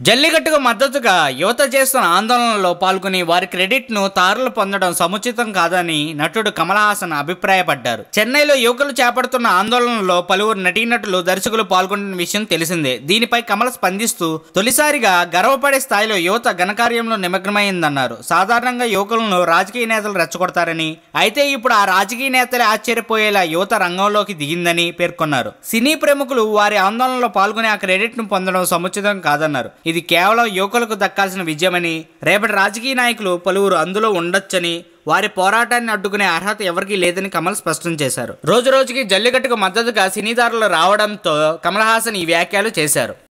జల్లికట్టుకు మద్దతుగా యువత చేస్తున్న ఆందోళనలో పాల్గొని వారి క్రెడిట్ను తారులు పొందడం సముచితం కాదని నటుడు కమలహాసన్ అభిప్రాయపడ్డారు. చెన్నైలో యువకులు చేపడుతున్న ఆందోళనలో పలువురు నటీనటులు దర్శకులు పాల్గొంటున్న విషయం తెలిసిందే. దీనిపై కమల స్పందిస్తూ తొలిసారిగా గర్వపడే స్థాయిలో యువత ఘనకార్యంలో నిమగ్నమైందన్నారు. సాధారణంగా యువకులను రాజకీయ నేతలు రెచ్చగొడతారని అయితే ఇప్పుడు ఆ రాజకీయ నేతలే ఆశ్చర్యపోయేలా యువత రంగంలోకి దిగిందని పేర్కొన్నారు. సినీ ప్రముఖులు వారి ఆందోళనలో పాల్గొని ఆ క్రెడిట్ను పొందడం సముచితం కాదన్నారు. ఇది కేవలం యువకులకు దక్కాల్సిన విజయమని రేపటి రాజకీయ నాయకులు పలువురు అందులో ఉండొచ్చని వారి పోరాటాన్ని అడ్డుకునే అర్హత ఎవరికీ లేదని కమల్ స్పష్టం చేశారు. రోజు రోజుకి జల్లికట్టుకు మద్దతుగా సినీదారులు రావడంతో కమల్ హాసన్ ఈ వ్యాఖ్యలు చేశారు.